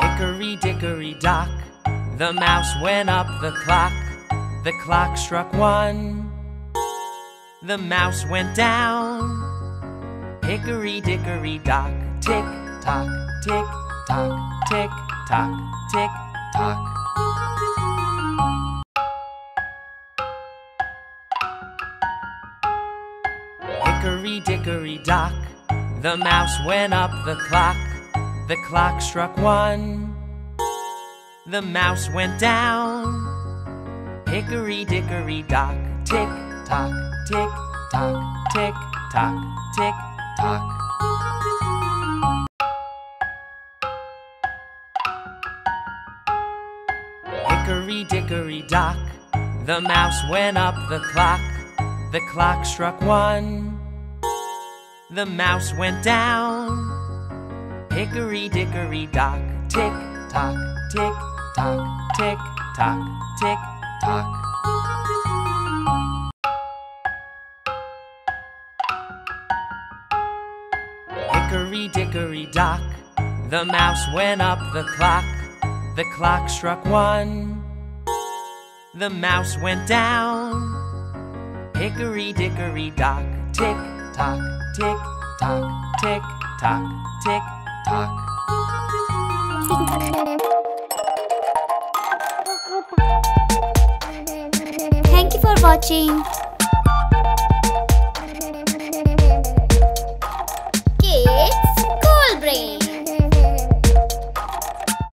Hickory dickory dock, the mouse went up the clock. The clock struck one, the mouse went down. Hickory dickory dock, tick tock, tick tock, tick tock, tick tock. Hickory dickory dock, the mouse went up the clock. The clock struck one, the mouse went down. Hickory dickory dock, tick tock, tick tock, tick tock, tick tock. Hickory dickory dock, the mouse went up the clock. The clock struck one, the mouse went down. Hickory dickory dock, tick tock, tick tock, tick tock, tick tock. Hickory dickory dock, the mouse went up the clock. The clock struck one, the mouse went down. Hickory dickory dock, tick tock, tick tock, tick tock, tick tock. Thank you for watching.